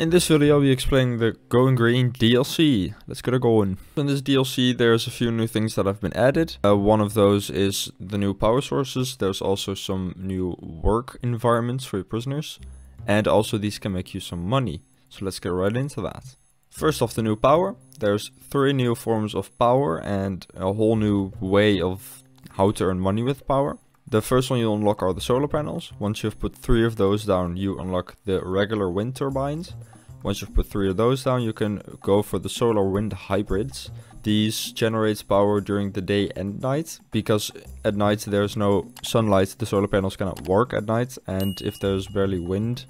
In this video I'll be explaining the Going Green DLC. Let's get it going. In this DLC there's a few new things that have been added. Uh, one of those is the new power sources. There's also some new work environments for your prisoners. And also these can make you some money. So let's get right into that. First off the new power. There's three new forms of power and a whole new way of how to earn money with power. The first one you unlock are the solar panels. Once you've put three of those down, you unlock the regular wind turbines. Once you've put three of those down, you can go for the solar wind hybrids. These generate power during the day and night, because at night there's no sunlight, the solar panels cannot work at night, and if there's barely wind,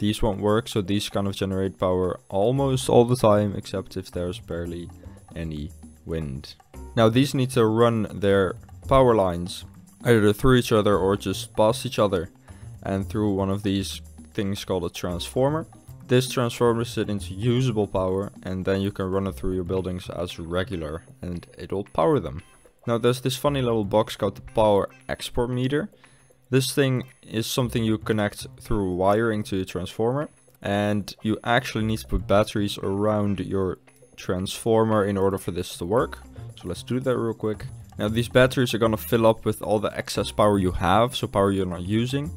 these won't work, so these kind of generate power almost all the time, except if there's barely any wind. Now these need to run their power lines either through each other or just past each other and through one of these things called a transformer. This transforms it into usable power and then you can run it through your buildings as regular and it'll power them. Now there's this funny little box called the power export meter. This thing is something you connect through wiring to your transformer and you actually need to put batteries around your transformer in order for this to work. So let's do that real quick. Now these batteries are gonna fill up with all the excess power you have, so power you're not using.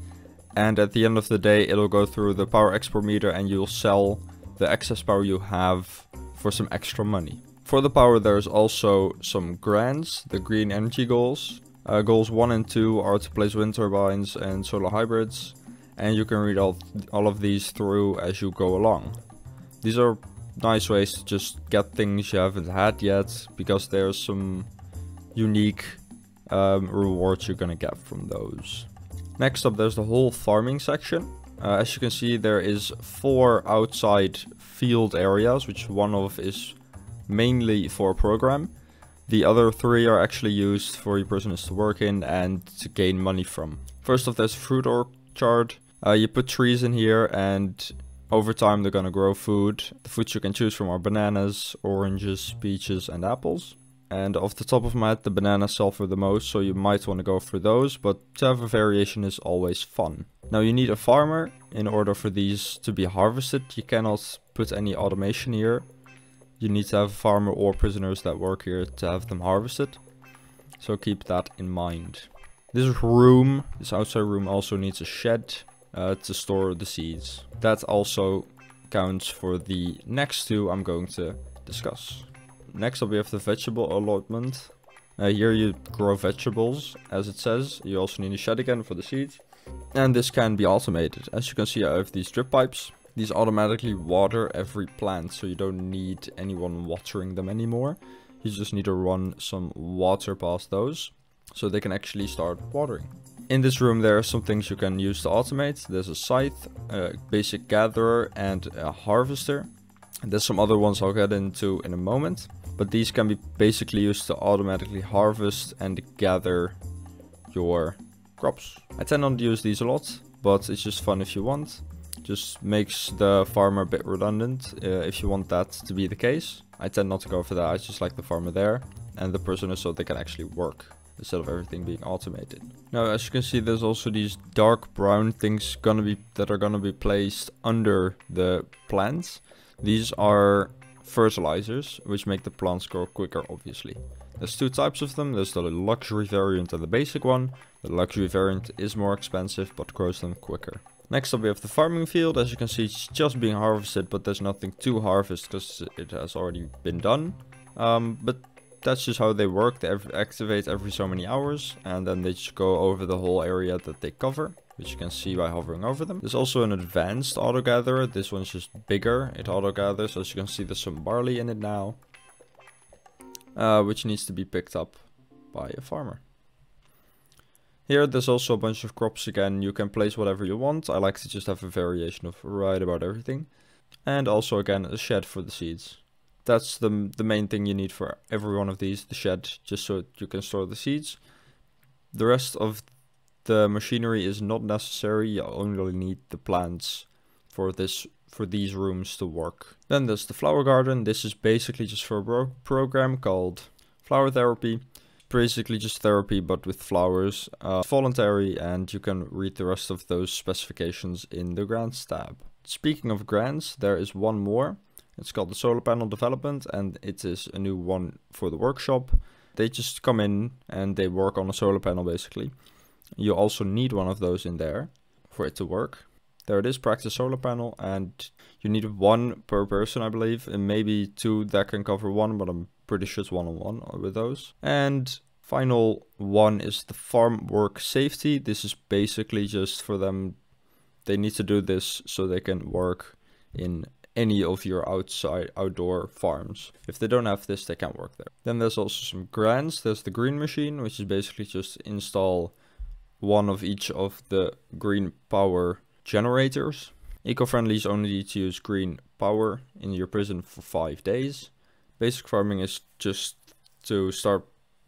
And at the end of the day, it'll go through the power export meter and you'll sell the excess power you have for some extra money. For the power, there's also some grants, the green energy goals. Uh, goals 1 and 2 are to place wind turbines and solar hybrids. And you can read all, all of these through as you go along. These are nice ways to just get things you haven't had yet, because there's some unique um, rewards you're gonna get from those. Next up there's the whole farming section. Uh, as you can see there is four outside field areas, which one of is mainly for a program. The other three are actually used for your prisoners to work in and to gain money from. First off there's fruit orchard. Uh, you put trees in here and over time they're gonna grow food. The foods you can choose from are bananas, oranges, peaches and apples. And off the top of my head, the bananas sell for the most, so you might want to go for those, but to have a variation is always fun. Now you need a farmer in order for these to be harvested. You cannot put any automation here. You need to have a farmer or prisoners that work here to have them harvested. So keep that in mind. This room, this outside room also needs a shed uh, to store the seeds. That also counts for the next two I'm going to discuss. Next up we have the vegetable allotment. Uh, here you grow vegetables, as it says. You also need a shed again for the seeds. And this can be automated. As you can see I have these drip pipes. These automatically water every plant, so you don't need anyone watering them anymore. You just need to run some water past those, so they can actually start watering. In this room there are some things you can use to automate. There's a scythe, a basic gatherer and a harvester. There's some other ones I'll get into in a moment. But these can be basically used to automatically harvest and gather your crops. I tend not to use these a lot, but it's just fun if you want. Just makes the farmer a bit redundant uh, if you want that to be the case. I tend not to go for that, I just like the farmer there and the prisoner so they can actually work instead of everything being automated. Now as you can see there's also these dark brown things gonna be that are gonna be placed under the plants. These are fertilizers, which make the plants grow quicker obviously. There's two types of them, there's the luxury variant and the basic one. The luxury variant is more expensive but grows them quicker. Next up we have the farming field, as you can see it's just being harvested but there's nothing to harvest because it has already been done. Um, but that's just how they work, they activate every so many hours and then they just go over the whole area that they cover which you can see by hovering over them. There's also an advanced auto gatherer. This one's just bigger. It auto gathers. As you can see, there's some barley in it now, uh, which needs to be picked up by a farmer. Here, there's also a bunch of crops again. You can place whatever you want. I like to just have a variation of right about everything. And also, again, a shed for the seeds. That's the, the main thing you need for every one of these, the shed, just so you can store the seeds. The rest of the machinery is not necessary, you only need the plants for this for these rooms to work. Then there's the flower garden. This is basically just for a pro program called flower therapy. Basically just therapy but with flowers. Uh, voluntary and you can read the rest of those specifications in the grants tab. speaking of grants, there is one more. It's called the solar panel development and it is a new one for the workshop. They just come in and they work on a solar panel basically. You also need one of those in there for it to work. There it is, practice solar panel, and you need one per person, I believe, and maybe two that can cover one, but I'm pretty sure it's one-on-one -on -one with those. And final one is the farm work safety. This is basically just for them, they need to do this so they can work in any of your outside outdoor farms. If they don't have this, they can't work there. Then there's also some grants. There's the green machine, which is basically just install one of each of the green power generators. Eco-friendly is only to use green power in your prison for five days. Basic farming is just to start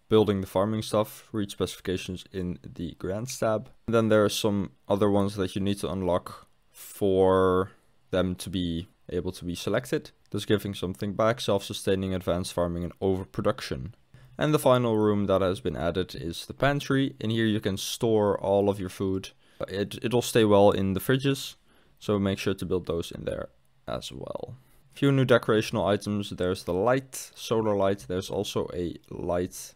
building the farming stuff, read specifications in the grants tab. And then there are some other ones that you need to unlock for them to be able to be selected, thus giving something back, self-sustaining advanced farming and overproduction. And the final room that has been added is the pantry. In here you can store all of your food. It, it'll stay well in the fridges, so make sure to build those in there as well. Few new decorational items. There's the light, solar light. There's also a light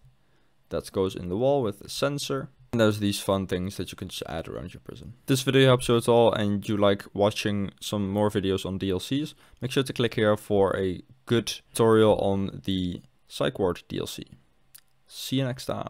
that goes in the wall with a sensor. And there's these fun things that you can just add around your prison. this video helps you at all and you like watching some more videos on DLCs, make sure to click here for a good tutorial on the Psych Ward DLC. See you next time.